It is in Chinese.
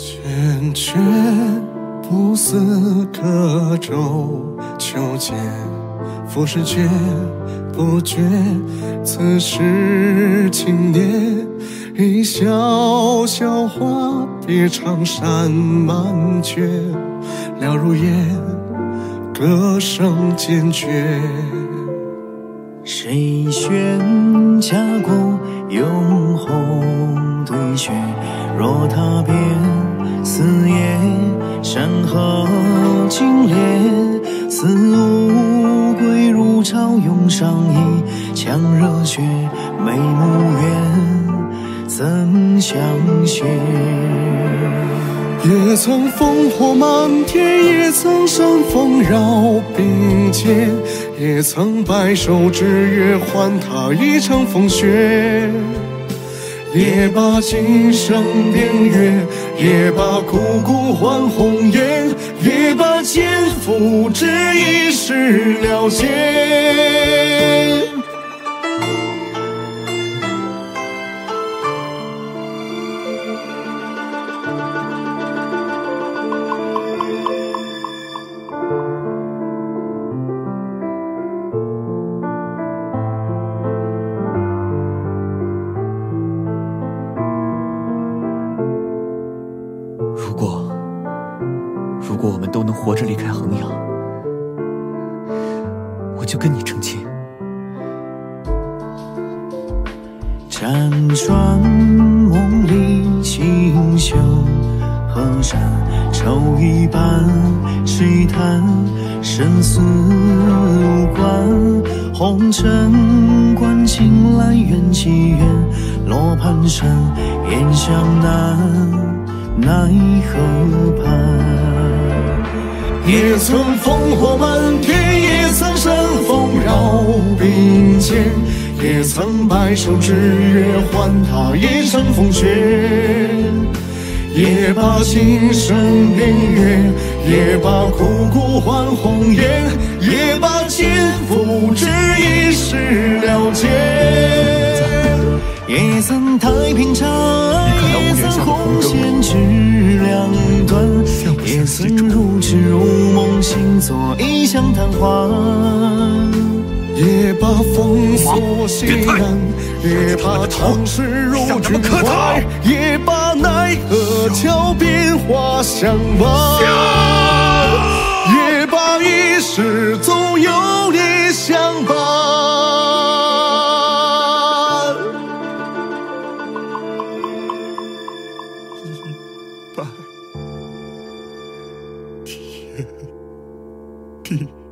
千卷不似刻舟秋千，浮世绝不觉，此时经年。一笑笑话，别长山满阙，了如烟，歌声渐绝。谁悬家国，用红对雪，若踏遍。四野，山河尽裂。似乌龟如潮，涌上一腔热血。眉目远，怎相携？也曾烽火漫天，也曾山峰绕并肩，也曾白首之约，换他一场风雪。也把今生变月，也把枯骨换红颜，也把千夫指一世了结。果我们都能活着离开衡阳，我就跟你成亲。辗转梦里清秀河山，愁一半，谁叹生死无关？红尘关，青兰怨几缘，落盘山，烟向南，奈何畔？也曾烽火漫天，也曾山峰绕并肩，也曾白首之约，换他一场风雪。也把今生明月，也把苦苦换红颜，也把千夫之一时了结。也曾太平长，也曾红线指两端，也曾如痴如梦，醒作一腔贪欢。也把风锁心然，也把唐诗入君怀，也把奈何桥边花相伴，也把一世总有你相伴。一拜天地。